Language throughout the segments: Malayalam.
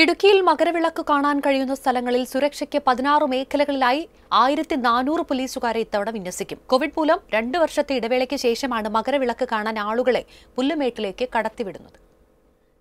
ഇടുക്കിയിൽ മകരവിളക്ക് കാണാൻ കഴിയുന്ന സ്ഥലങ്ങളിൽ സുരക്ഷയ്ക്ക് പതിനാറ് മേഖലകളിലായി ആയിരത്തി നാനൂറ് പോലീസുകാരെ ഇത്തവണ വിന്യസിക്കും. കോവിഡ് മൂലം രണ്ട് വർഷത്തെ ഇടവേളയ്ക്ക് ശേഷമാണ് മകരവിളക്ക് കാണാൻ ആളുകളെ പുല്ലുമേട്ടിലേക്ക് കടത്തിവിടുന്നത്.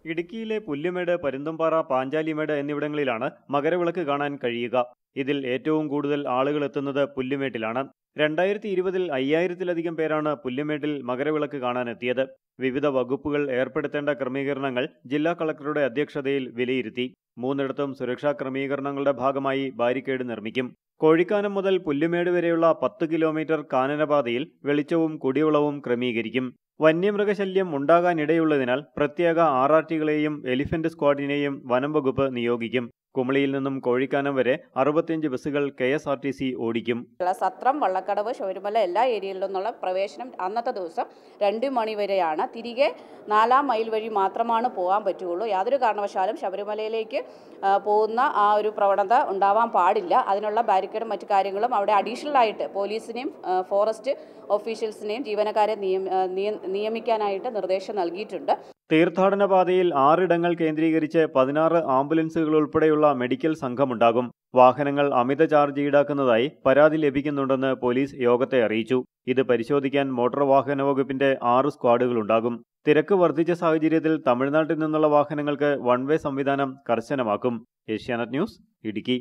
ഇടുക്കിയിലെ പുല്ലുമേട് പരുന്തുംപാറ പാഞ്ചാലിമേട് എന്നിവിടങ്ങളിലാണ് മകരവിളക്ക് കാണാൻ കഴിയുക. ഇതിൽ ഏറ്റവും കൂടുതൽ ആളുകൾ എത്തുന്നത് പുല്ലുമേട്ടിലാണ്. രണ്ടായിരത്തി ഇരുപതിൽ അയ്യായിരത്തിലധികം പേരാണ് പുല്ലുമേട്ടിൽ മകരവിളക്ക് കാണാനെത്തിയത്. വിവിധ വകുപ്പുകൾ ഏർപ്പെടുത്തേണ്ട ക്രമീകരണങ്ങൾ ജില്ലാ കളക്ടറുടെ അധ്യക്ഷതയിൽ വിലയിരുത്തി. മൂന്നിടത്തും സുരക്ഷാ ക്രമീകരണങ്ങളുടെ ഭാഗമായി ബാരിക്കേഡ് നിർമ്മിക്കും. കോഴിക്കാനം മുതൽ പുല്ലുമേട് വരെയുള്ള പത്ത് കിലോമീറ്റർ കാനനപാതയിൽ വെളിച്ചവും കുടിവെള്ളവും ക്രമീകരിക്കും. വന്യമൃഗശല്യം ഉണ്ടാകാനിടയുള്ളതിനാൽ പ്രത്യേക ആർ എലിഫന്റ് സ്ക്വാഡിനെയും വനം വകുപ്പ് നിയോഗിക്കും. കുമളിയിൽ നിന്നും കോഴിക്കാനം വരെ അറുപത്തിയഞ്ച് ബസ്സുകൾ K S R T C ഓടിക്കും. സത്രം വള്ളക്കടവ് ശബരിമല എല്ലാ ഏരിയയിലും നിന്നുള്ള പ്രവേശനം അന്നത്തെ ദിവസം രണ്ട് മണി വരെയാണ്. തിരികെ നാലാം മൈൽ വഴി മാത്രമാണ് പോകാൻ പറ്റുകയുള്ളൂ. യാതൊരു കാരണവശാലും ശബരിമലയിലേക്ക് പോകുന്ന ആ ഒരു പ്രവണത ഉണ്ടാവാൻ പാടില്ല. അതിനുള്ള ബാരിക്കേഡും മറ്റു കാര്യങ്ങളും അവിടെ അഡീഷണൽ ആയിട്ട് പോലീസിനെയും ഫോറസ്റ്റ് ഓഫീഷ്യൽസിനെയും ജീവനക്കാരെ നിയമിക്കാനായിട്ട് നിർദ്ദേശം നൽകിയിട്ടുണ്ട്. തീർത്ഥാടന പാതയിൽ ആറിടങ്ങൾ കേന്ദ്രീകരിച്ച് പതിനാറ് ആംബുലൻസുകൾ ഉൾപ്പെടെയുള്ള മെഡിക്കൽ സംഘമുണ്ടാകും. വാഹനങ്ങൾ അമിത ചാർജ് ഈടാക്കുന്നതായി പരാതി ലഭിക്കുന്നുണ്ടെന്ന് പോലീസ് യോഗത്തെ അറിയിച്ചു. ഇത് പരിശോധിക്കാൻ മോട്ടോർ വാഹന വകുപ്പിന്റെ ആറ് സ്ക്വാഡുകളുണ്ടാകും തിരക്ക് വർദ്ധിച്ച സാഹചര്യത്തിൽ തമിഴ്നാട്ടിൽ നിന്നുള്ള വാഹനങ്ങൾക്ക് വൺ വേ സംവിധാനം കർശനമാക്കും. ഏഷ്യാനെറ്റ് ന്യൂസ് ഇടുക്കി.